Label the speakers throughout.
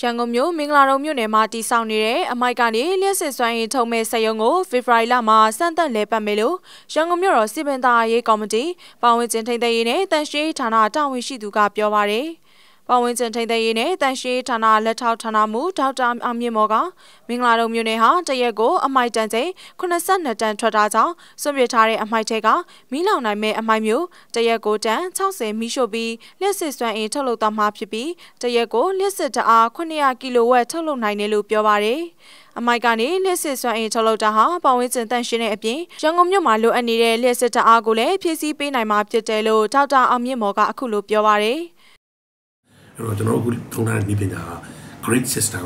Speaker 1: ရန်ကုန်မြို့မင်္ဂလာတုံမြို့နယ်မှာတည်ဆောက်နေတဲ့အမိုက်ကနေလျှက်စစ်စွမ်းရင်ထုံမဲ့စက်ရုံကိုဖေဖော်ဝါရီလမှာစမ်းသပ်လဲပတ်မယ်လို့ရန်ကုန်မြို့တော်စစ်ပင်သားရေးကော်မတီပါဝင်ကျင်းထိန်သိမ်းရေးနဲ့တန်ရှင်းဌာနတာဝန်ရှိသူကပြောပါရယ်။ ပတ်ဝန်းကျင်ထိန်းသိမ်းရေးနဲ့တန်ရှင်းဌာနလက်ထောက်ဌာနမှဒေါက်တာအောင်မြင့်မော်ကမင်္ဂလာတုံမြို့နယ်ဟာတရက်ကိုအမိုက်တန်ချိန်82တန်ထွက်တာကြောင့်စွန့်ပစ်ထားတဲ့အမိုက်ထဲကမီးလောင်နိုင်မဲ့အမိုက်မျိုးတရက်ကိုတန်60မီးရှို့ပြီးလျှက်စစ်စွမ်းအင်ထုတ်လုပ်သွားမှာဖြစ်ပြီးတရက်ကိုလျှက်စစ်တအား900ကီလိုဝက်ထုတ်လုပ်နိုင်တယ်လို့ပြောပါရယ်အမိုက်ကနေလျှက်စစ်စွမ်းအင်ထုတ်လုပ်တာဟာပတ်ဝန်းကျင်တန့်ရှင်းတဲ့အပြင်ရန်ကုန်မြို့မှာလိုအပ်နေတဲ့လျှက်စစ်တအားကိုလည်းဖြည့်ဆည်းပေးနိုင်မှာဖြစ်တယ်လို့ဒေါက်တာအောင်မြင့်မော်ကအခုလိုပြောပါရယ်
Speaker 2: အဲ့တော့ကျွန်တော်အခုသုံးထားတဲ့နည်းပညာက grade system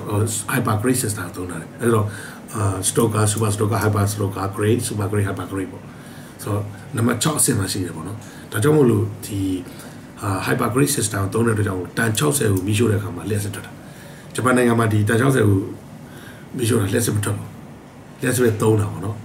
Speaker 2: hyper grade system သုံးထားတယ်အဲ့တော့အာ stoker super stoker hyper stoker grade super grade hyper grade ပေါ့ဆိုတော့နံပါတ်6အဆင့်မှာရှိတယ်ပေါ့နော်ဒါကြောင့်မို့လို့ဒီအာ hyper grade system သုံးတဲ့အတွက်ကြောင့်တန်60ကိုမိရှို့တဲ့အခါမှာလက်စစ်ထွက်တာဂျပန်နိုင်ငံမှာဒီတန်60ကိုမိရှို့တာလက်စစ်မထွက်ဘူးလက်စစ်ပဲသုံးတာပေါ့နော်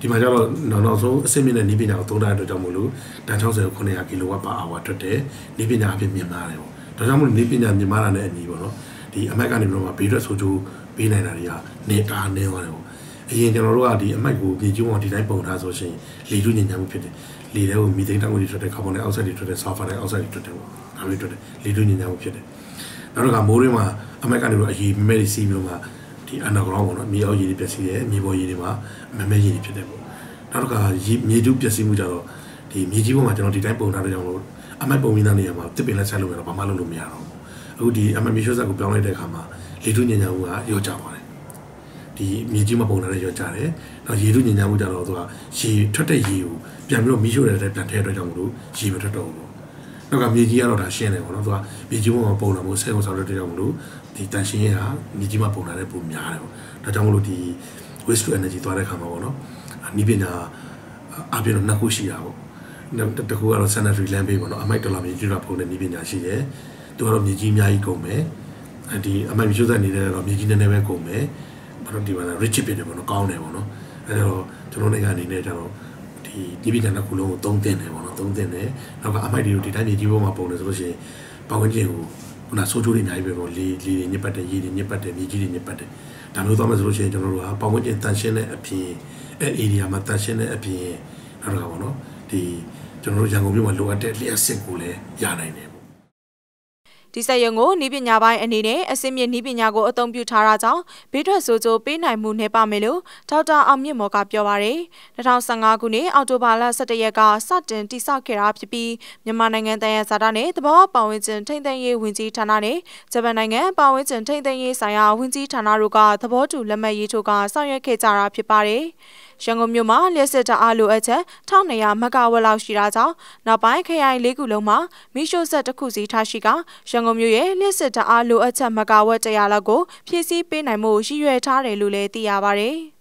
Speaker 2: ဒီမှာကျတော့နောက်နောက်ဆုံးအဆင့်မြင့်တဲ့နည်းပညာကိုသုံးတဲ့အတွက်ကြောင့်မို့လို့တန်60ကို900ကီလိုဝတ်ပါအာဝါထွက်တယ်နည်းပညာအဖြစ်မြင်ပါတယ်ပေါ့ ဒါကြောင့်မို့နေပညာမြင်မာတာနဲ့အညီပေါ့နော်ဒီအမိုက်ကနေပြီးတော့မှဘေးထွက်ဆိုချိုးပေးနိုင်တာတွေကနေတာနေသွားတယ်ပေါ့အရင်ကျွန်တော်တို့ကဒီအမိုက်ကိုမြေကျုံအောင်ဒီတိုင်းပုံထားဆိုရှင်လေထုညဉ့်ညမ်းမှုဖြစ်တယ်လေထဲကိုမီသိန်းတောင်တွေထွက်တယ်ကာဗွန်ဒိုင်အောက်ဆိုက်တွေထွက်တယ်ဆာလ်ဖာဒိုင်အောက်ဆိုက်တွေထွက်တယ်ပေါ့ဒါတွေထွက်တယ်လေထုညဉ့်ညမ်းမှုဖြစ်တယ်နောက်တော့ကမိုးရင်းမှာအမိုက်ကနေပြီးတော့အရေးမဲတွေစီးပြီးတော့မှဒီ underground ပေါ့နော်မြေအောက်ရေတွေပျက်စီးတယ်မြေပေါ်ရေတွေမှာမမဲရေတွေဖြစ်တယ်ပေါ့နောက်တော့ကမြေတူးပျက်စီးမှုကြတော့ဒီမြေကြီးပေါ်မှာကျွန်တော်ဒီတိုင်းပုံထားတဲ့ကြောင့်လို့ အမိုက်ပုံမိသားနေရာမှာတစ်ပင်လက်ဆက်လို့ရတော့ဘာမှလုပ်လို့မရတော့ဘူးအခုဒီအမမီရှိုးဆက်ကိုပြောင်းလိုက်တဲ့အခါမှာလေထုညဉ့်ညံမှုကရောကျသွားတယ်ဒီမြေကြီးမပုံလာတဲ့ရောကျတယ်နောက်ရေထုညဉ့်ညံမှုကြတော့သူကရေထွက်တဲ့ရေကိုပြန်ပြီးတော့မီးရှို့တဲ့ပြန်ထည့်အတွက်ကြောင့်မလို့ရေမထွက်တော့ဘူးနောက်ကမြေကြီးကတော့ဒါရှင်းတယ်ပေါ့နော်သူကမြေကြီးပေါ်မှာပုံလာမှုဆဲကိုဆောက်တဲ့အတွက်ကြောင့်မလို့ဒီတန်ရှင်းရဟာမြေကြီးမှာပုံလာတဲ့ပုံများတယ်ပေါ့ဒါကြောင့်မလို့ဒီ waste to energy သွားတဲ့ခါမှာပေါ့နော်ဤပညာအပြင်တော့နှစ်ခုရှိတာပေါ့ နောက်တစ်ခုကတော့ sanitary land ပေးပေါ့နော်အမိုက်ဒေါ်လာမြေကြီးတော့ပုံတဲ့ဤပညာရှိတယ်သူကတော့မြေကြီးအများကြီးကုန်မယ်ဒီအမိုက်မရှိုးသက်နေတဲ့တော့မြေကြီးနည်းနည်းပဲကုန်မယ်ဘာလို့ဒီမှာ rich ဖြစ်တယ်ပေါ့နော်ကောင်းတယ်ပေါ့နော်အဲတော့ကျွန်တော်နိုင်ငံအနေနဲ့ကျတော့ဒီဒီပြည်နယ်ခုလုံးကိုသုံးသင့်တယ်ပေါ့နော်သုံးသင့်တယ်နောက်ကအမိုက်တွေကိုဒီတိုင်းမြေကြီးပေါ်မှာပုံတယ်ဆိုလို့ရှိရင်ပတ်ဝန်းကျင်ကိုခုနဆိုးချိုးတွေအများကြီးပဲပေါ့လေလေညစ်ပတ်တယ်ရေတွေညစ်ပတ်တယ်မြေကြီးတွေညစ်ပတ်တယ်ဒါမျိုးသွားမယ်ဆိုလို့ရှိရင်ကျွန်တော်တို့ကပတ်ဝန်းကျင်တန်ရှင်းတဲ့အပြင်အဲ area မှာတန်ရှင်းတဲ့အပြင်နောက်ကပေါ့နော် ဒီကျွန်တော်တို့ရန်ကုန်မြို့မှာလိုအပ်တဲ့လျှက်စစ်ကိုလည်းရနိုင်တယ်
Speaker 1: ဒီစက်ရုံကိုနီးပညာပိုင်းအနေနဲ့အစင်းမြင့်နီးပညာကိုအသုံးပြုထားတာကြောင့်ဘေးထွက်ဆိုးကျိုးပေးနိုင်မှုနေပါမယ်လို့ဒေါက်တာအောင်မြင့်မော်ကပြောပါရယ်2015ခုနှစ်အောက်တိုဘာလ17ရက်ကစတင်တိစောက်ခဲ့တာဖြစ်ပြီးမြန်မာနိုင်ငံတန်ရဇာတာနဲ့တဘောပတ်ဝန်းကျင်ထိန်းသိမ်းရေးဝန်ကြီးဌာနနဲ့ဂျပန်နိုင်ငံပတ်ဝန်းကျင်ထိန်းသိမ်းရေးဆိုင်ရာဝန်ကြီးဌာနတို့ကသဘောတူလက်မှတ်ရေးထိုးကဆောင်ရွက်ခဲ့ကြတာဖြစ်ပါတယ်။ ရန်ကုန်မြို့မှာလျှက်စစ်တအားလိုအပ်ချက်1200မဂါဝက်လောက်ရှိတာကြောင့်နောက်ပိုင်းခရိုင်၄ခုလုံးမှာမီးရှို့ဆက်တစ်ခုစီထားရှိကရန်ကုန်မြို့ရဲ့လျှက်စစ်တအားလိုအပ်ချက်မဂါဝက်100လောက်ကိုဖြည့်ဆည်းပေးနိုင်မှုရည်ရွယ်ထားတယ်လို့လည်းသိရပါဗျ။